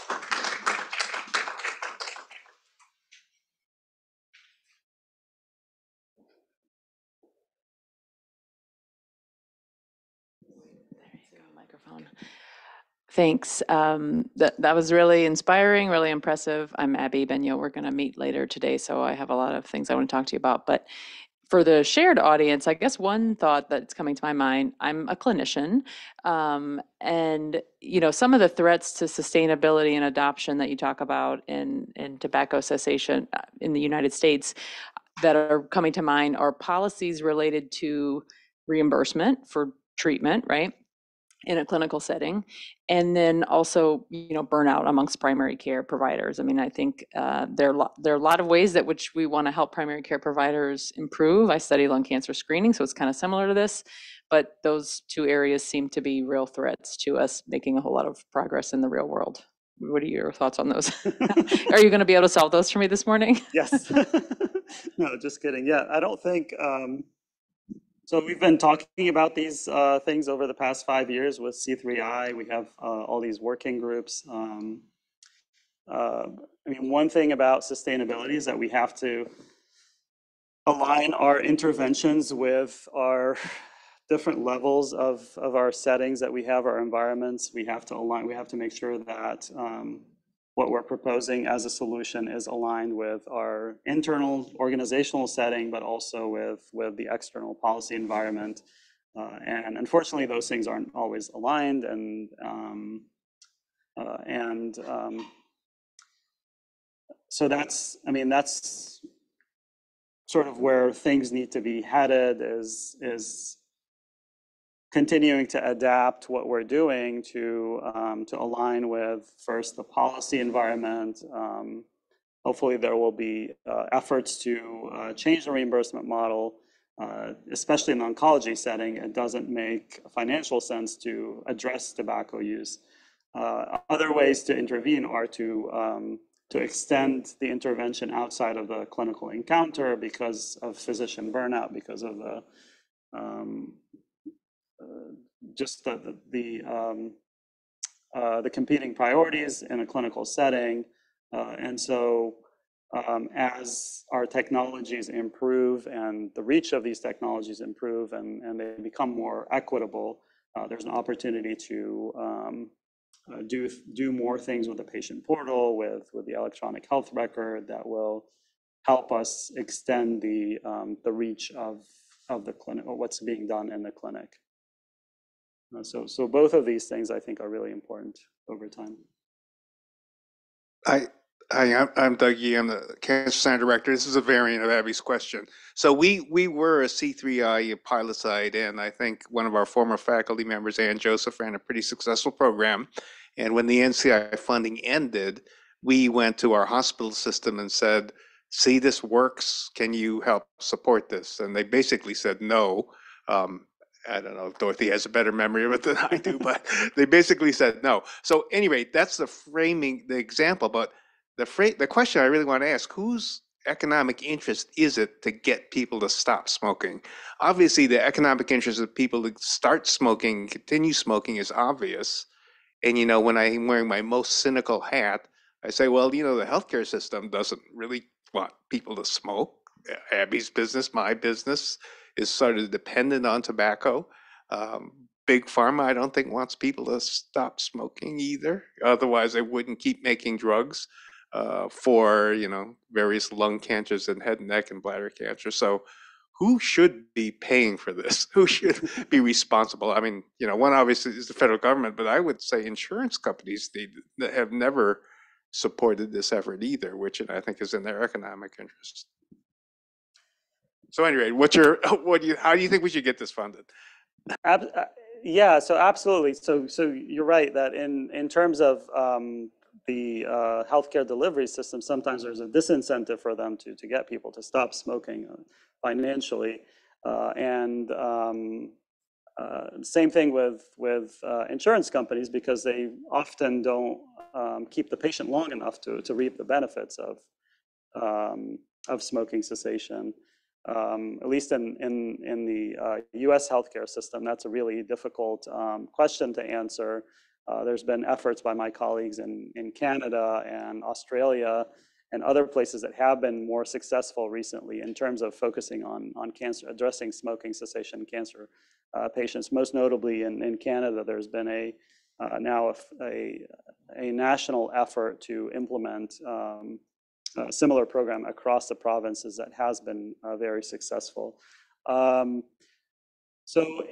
Thanks. Um, that, that was really inspiring, really impressive. I'm Abby Begnaud. We're going to meet later today, so I have a lot of things I want to talk to you about. But for the shared audience, I guess one thought that's coming to my mind, I'm a clinician. Um, and, you know, some of the threats to sustainability and adoption that you talk about in, in tobacco cessation uh, in the United States that are coming to mind are policies related to reimbursement for treatment, right? In a clinical setting and then also you know burnout amongst primary care providers. I mean i think uh, there, lo- there are a lot of ways that which we want to help primary care providers improve. I study lung cancer screening so it's kind of similar to this but those two areas seem to be real threats to us making a whole lot of progress in the real world. What are your thoughts on those? Are you going to be able to solve those for me this morning? Yes. No just kidding. Yeah i don't think um, so we've been talking about these uh, things over the past five years with C3I. We have uh, all these working groups. Um, uh, I mean, one thing about sustainability is that we have to align our interventions with our different levels of, of our settings that we have, our environments. We have to align, we have to make sure that um, what we're proposing as a solution is aligned with our internal organizational setting, but also with, with the external policy environment. Uh, and unfortunately, those things aren't always aligned. And um, uh, and um, so that's, I mean, that's sort of where things need to be headed. Is is continuing to adapt what we're doing to um, to align with first the policy environment. Um, hopefully, there will be uh, efforts to uh, change the reimbursement model, uh, especially in the oncology setting. It doesn't make financial sense to address tobacco use. Other ways to intervene are to um, to extend the intervention outside of the clinical encounter because of physician burnout, because of the just the the um, uh, the competing priorities in a clinical setting, uh, and so um, as our technologies improve and the reach of these technologies improve and, and they become more equitable, uh, there's an opportunity to um, uh, do do more things with the patient portal, with with the electronic health record that will help us extend the um, the reach of of the clinic or what's being done in the clinic. Uh, so, so both of these things I think are really important over time. I, hi, I'm, I'm Doug Yee. I'm the Cancer Center Director. This is a variant of Abby's question. So we we were a C3I pilot site, and I think one of our former faculty members, Anne Joseph, ran a pretty successful program. And when the NCI funding ended, we went to our hospital system and said, "See, this works. Can you help support this?" And they basically said no Um, I don't know if Dorothy has a better memory of it than I do, but they basically said no. So anyway, that's the framing, the example, but the fra- the question I really want to ask, whose economic interest is it to get people to stop smoking? Obviously, the economic interest of people to start smoking, continue smoking is obvious. And you know, when I'm wearing my most cynical hat, I say, well, you know, the healthcare system doesn't really want people to smoke. Abby's business, my business, is sort of dependent on tobacco. Um, Big Pharma, I don't think wants people to stop smoking either. Otherwise, they wouldn't keep making drugs uh, for you know various lung cancers and head and neck and bladder cancer. So, who should be paying for this? Who should be responsible? I mean, you know, one obviously is the federal government, but I would say insurance companies they, have never supported this effort either, which I think is in their economic interest. So anyway, what's your what do you how do you think we should get this funded? Ab- uh, yeah, so absolutely. So so you're right that in in terms of um, the uh, healthcare delivery system, sometimes there's a disincentive for them to to get people to stop smoking uh, financially, uh, and um, uh, same thing with with uh, insurance companies because they often don't um, keep the patient long enough to to reap the benefits of um, of smoking cessation um, at least in, in, in the uh, US healthcare system, that's a really difficult um, question to answer. Uh, there's been efforts by my colleagues in, in Canada and Australia and other places that have been more successful recently in terms of focusing on, on cancer, addressing smoking cessation cancer uh, patients. Most notably in, in Canada, there's been a uh, now a, a, a national effort to implement um, similar program across the provinces that has been uh, very successful. Um, so,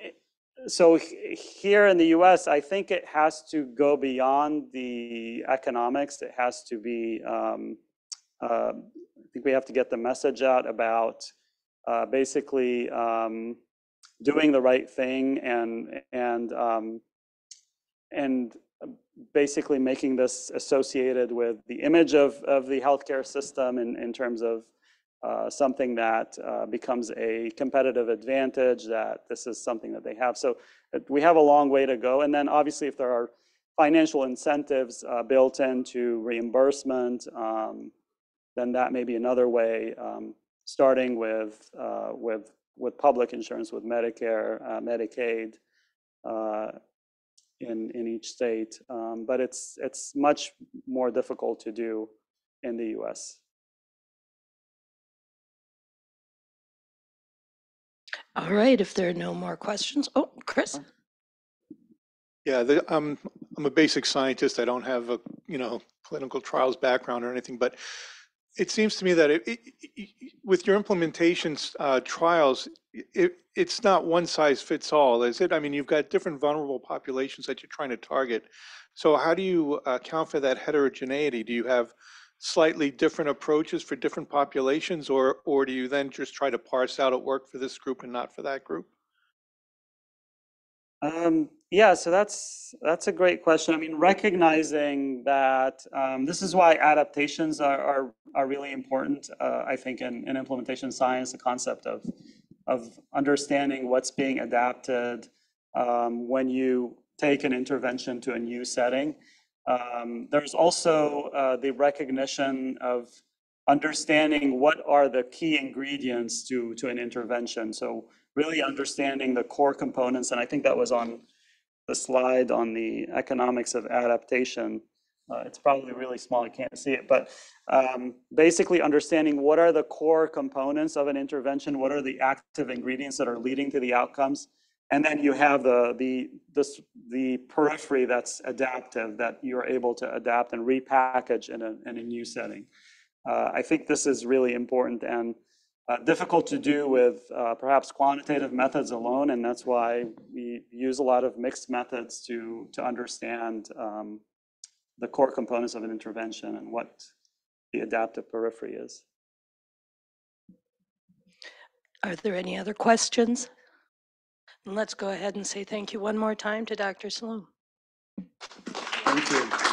so here in the U.S., I think it has to go beyond the economics. It has to be. Um, uh, I think we have to get the message out about uh, basically um, doing the right thing and and um, and basically making this associated with the image of, of the healthcare system in, in terms of uh, something that uh, becomes a competitive advantage, that this is something that they have. So uh, we have a long way to go. And then obviously, if there are financial incentives uh, built into reimbursement, um, then that may be another way, um, starting with, uh, with, with public insurance, with Medicare, uh, Medicaid, in, in each state, um, but it's, it's much more difficult to do in the US. All right, if there are no more questions, oh, Chris? Yeah, the, um, I'm a basic scientist. I don't have a, you know, clinical trials background or anything, but it seems to me that it, it, it- with your implementations, uh, trials, it, it's not one size fits all, is it? I mean, you've got different vulnerable populations that you're trying to target. So how do you account for that heterogeneity? Do you have slightly different approaches for different populations, or, or do you then just try to parse out it worked for this group and not for that group? Um, yeah, so that's that's a great question. I mean, recognizing that um, this is why adaptations are are, are really important. Uh, I think in, in implementation science, the concept of of understanding what's being adapted um, when you take an intervention to a new setting. Um, there's also uh, the recognition of understanding what are the key ingredients to to an intervention. So really understanding the core components, and I think that was on the slide on the economics of adaptation. Uh, it's probably really small, I can't see it, but um, basically understanding what are the core components of an intervention, what are the active ingredients that are leading to the outcomes, and then you have the the the periphery that's adaptive that you're able to adapt and repackage in a in a new setting. Uh, I think this is really important and difficult to do with uh, perhaps quantitative methods alone, and that's why we use a lot of mixed methods to to understand um, the core components of an intervention and what the adaptive periphery is. Are there any other questions? And let's go ahead and say thank you one more time to Dr. Salloum. Thank you.